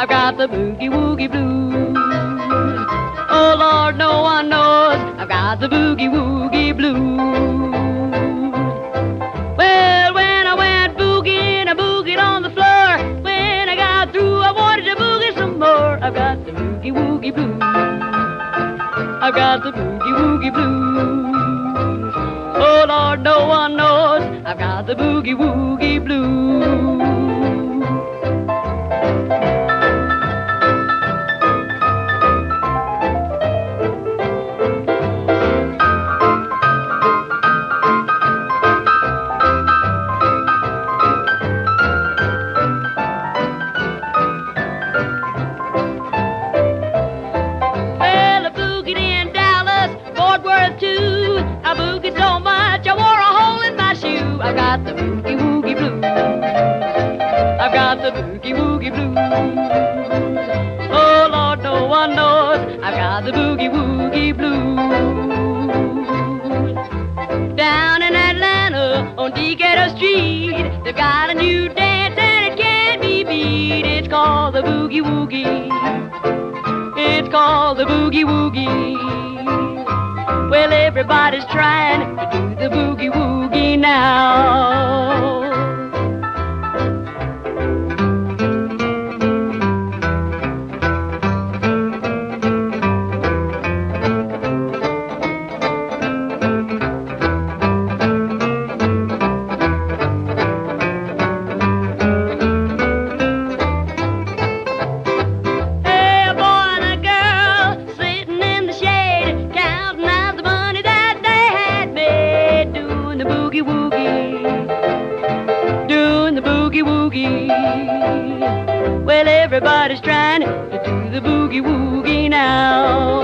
I've got the boogie woogie blues. Oh Lord, no one knows I've got the boogie woogie blues. Well, when I went boogieing, I boogied on the floor. When I got through, I wanted to boogie some more. I've got the boogie woogie blues. I've got the boogie woogie blues. Oh Lord, no one knows I've got the boogie woogie blues. The boogie woogie blues. Oh Lord, no one knows I've got the boogie woogie blues. Down in Atlanta on Decatur Street, they've got a new dance and it can't be beat. It's called the boogie woogie. It's called the boogie woogie. Well, everybody's trying to do the boogie woogie now. Boogie. Well, everybody's trying to do the boogie woogie now.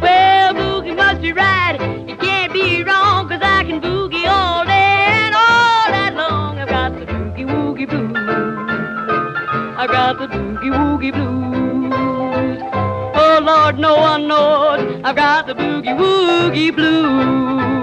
Well, boogie must be right, it can't be wrong, 'cause I can boogie all day and all night long. I've got the boogie woogie blues. I've got the boogie woogie blues. Oh Lord, no one knows. I've got the boogie woogie blues.